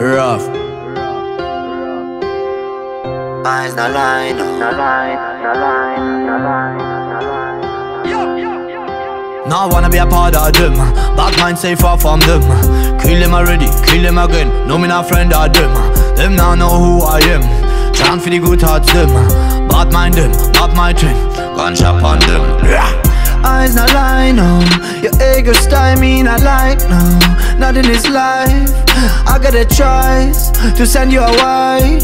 rough. Eyes not lying, not lying, not lying, not lying. Now I wanna be a part of them. Bad mind stay far from them. Kill them already, kill them again. No me not friend of them. Them now know who I am. Chant for the good hearts them. Bad mind them, bad my thing Gunshot on them. Eyes not lying, no. Your ego style me not like no Not in this life. I got a choice To send you away.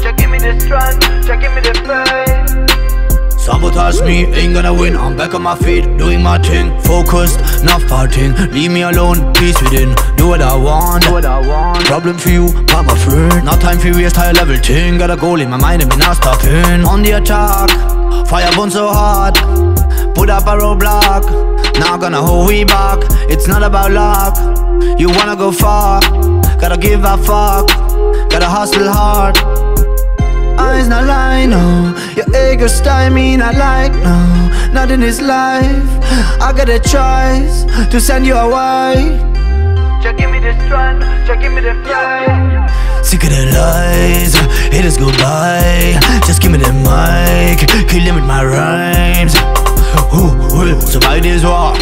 Just give me the strength, just give me the faith. Sabotage me, ain't gonna win. I'm back on my feet, doing my thing. Focused, not farting Leave me alone, peace within. Do what I want, Do what I want. Problem for you, not my friend. Not time for waste, high level thing. Got a goal in my mind and me not stopping. On the attack, fire burn so hard Put up a roadblock Now gonna hold we back. It's not about luck. You wanna go far. Gotta give a fuck. Gotta hustle hard. Eyes not lie, no. Your ego style me not like, no. Not in this life. I got a choice To send you away. Just give me the strength, just give me the faith. Sick of the lies, haters goodbye Just give me the mic, them with my rhymes survive this war?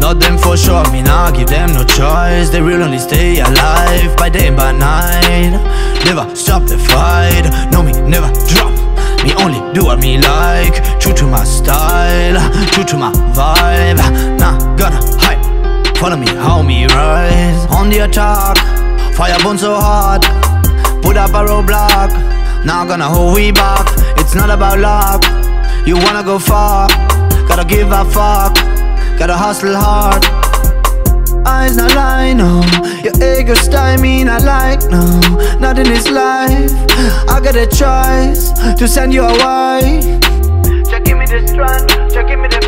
Not them for sure, me nah give them no choice. They will only stay alive by day and by night. Never stop the fight, no me never drop. Me only do what me like, true to my style. True to my vibe, nah gonna hide. Follow me, how me rise. On the attack, fire burn so hard. Put up a roadblock. Not gonna hold we back. It's not about luck. You wanna go far Gotta give a fuck. Gotta hustle hard. Eyes not lie, no. Your ego style me not like, no. Not in this life. I got a choice To send you away. Just give me the strength, just give me the